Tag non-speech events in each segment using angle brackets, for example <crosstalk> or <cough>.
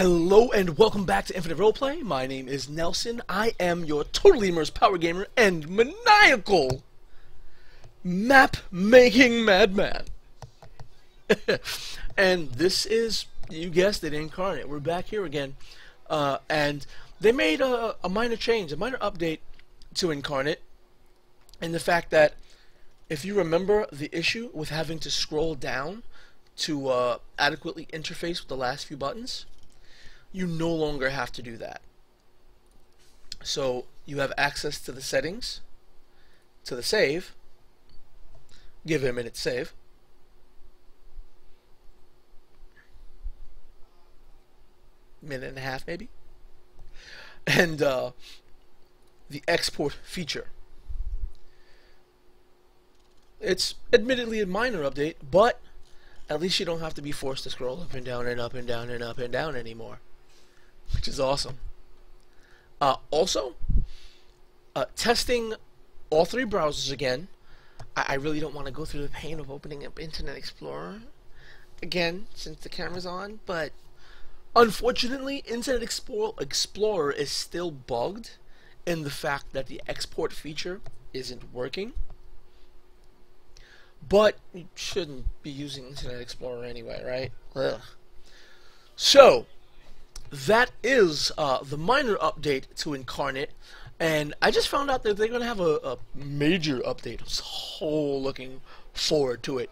Hello and welcome back to Infinite Roleplay. My name is Nelson. I am your totally immersed power gamer and maniacal map making madman. <laughs> and this is, you guessed it, Inkarnate. We're back here again. Uh, and they made a, a minor change, a minor update to Inkarnate in the fact that if you remember the issue with having to scroll down to uh, adequately interface with the last few buttons, you no longer have to do that. So you have access to the settings, to the save, give it a minute save, minute and a half maybe, and uh, the export feature. It's admittedly a minor update, but at least you don't have to be forced to scroll up and down and up and down and up and down anymore which is awesome. Uh, also, uh, testing all three browsers again. I, I really don't want to go through the pain of opening up Internet Explorer again since the camera's on, but unfortunately, Internet Explorer, Explorer is still bugged in the fact that the export feature isn't working. But you shouldn't be using Internet Explorer anyway, right? Ugh. So, that is uh, the minor update to Inkarnate. And I just found out that they're going to have a, a, major update. So looking forward to it.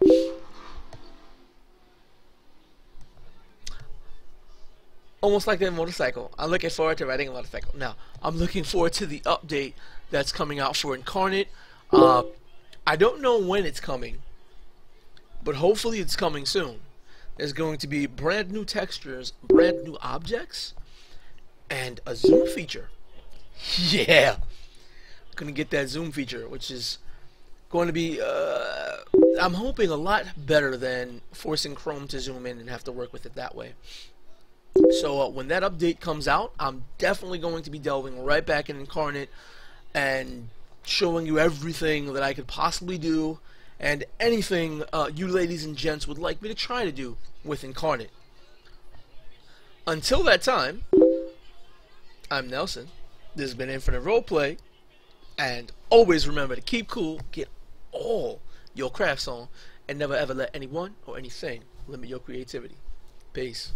Almost like that motorcycle. I'm looking forward to riding a motorcycle. Now, I'm looking forward to the update that's coming out for Inkarnate. Uh, I don't know when it's coming, but hopefully it's coming soon. There's going to be brand new textures, brand new objects, and a zoom feature. <laughs> Yeah! Gonna get that zoom feature, which is going to be, uh, I'm hoping a lot better than forcing Chrome to zoom in and have to work with it that way. So uh, when that update comes out, I'm definitely going to be delving right back in Inkarnate and showing you everything that I could possibly do and anything uh, you ladies and gents would like me to try to do with Inkarnate. Until that time, I'm Nelson. This has been Infinite Roleplay, and always remember to keep cool, get all your crafts on, and never ever let anyone or anything limit your creativity. Peace.